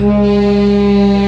Música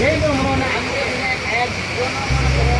جايبهم هنا عاملين هناك عادي